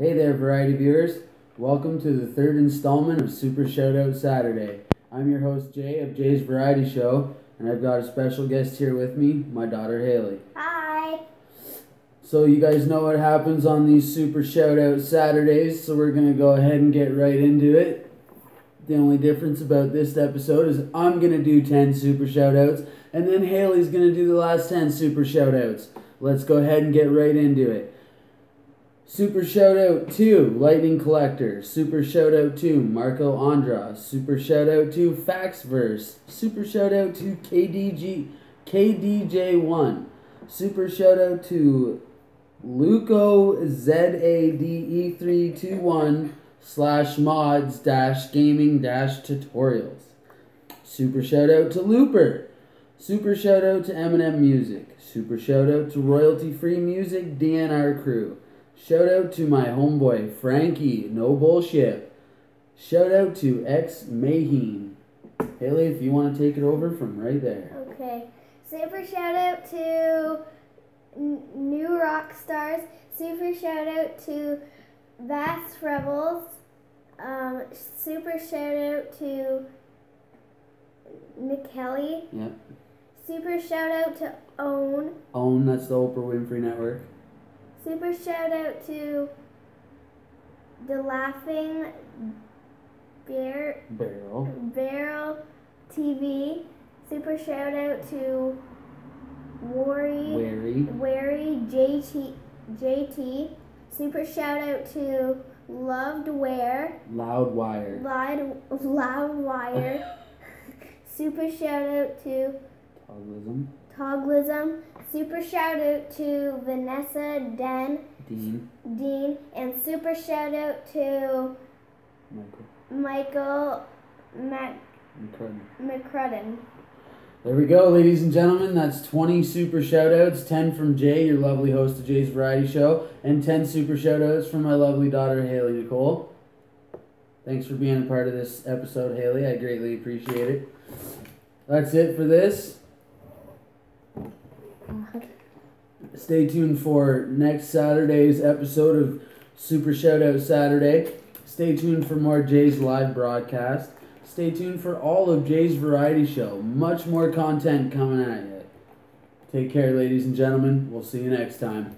Hey there, variety viewers. Welcome to the third installment of Super Shoutout Saturday. I'm your host, Jay, of Jay's Variety Show, and I've got a special guest here with me, my daughter, Haley. Hi. So, you guys know what happens on these Super Shoutout Saturdays, so we're going to go ahead and get right into it. The only difference about this episode is I'm going to do 10 Super Shoutouts, and then Haley's going to do the last 10 Super Shoutouts. Let's go ahead and get right into it. Super shout out to Lightning Collector. Super shout out to Marco Andra. Super shout out to Faxverse. Super shout out to KDG KDJ1. Super shout out to Luco ZADE321 slash mods dash gaming dash tutorials. Super shout out to Looper. Super shout out to Eminem Music. Super shout out to Royalty Free Music DNR Crew. Shout out to my homeboy Frankie, no bullshit. Shout out to ex Maheen. Haley, if you want to take it over from right there. Okay. Super shout out to N- New Rockstars. Super shout out to Vast Rebels. Um, super shout out to Nick Kelly. Yep. Super shout out to Own. Own, that's the Oprah Winfrey Network. Super shout out to the Laughing Bear Barrel. Barrel TV. Super shout out to Worry Wary. Wary JT JT. Super shout out to Loved Wear Loudwire. Loud Loudwire. Super shout out to. Toglism. Super shout out to Vanessa Den Dean. Dean and super shout out to Michael. Michael Mac- McCrudden. McCrudden. There we go, ladies and gentlemen. That's 20 super shout outs, 10 from Jay, your lovely host of Jay's Variety Show, and 10 super shout outs from my lovely daughter, Haley Nicole. Thanks for being a part of this episode, Haley. I greatly appreciate it. That's it for this. Stay tuned for next Saturday's episode of Super Shoutout Saturday. Stay tuned for more Jay's live broadcast. Stay tuned for all of Jay's variety show. Much more content coming at you. Take care, ladies and gentlemen. We'll see you next time.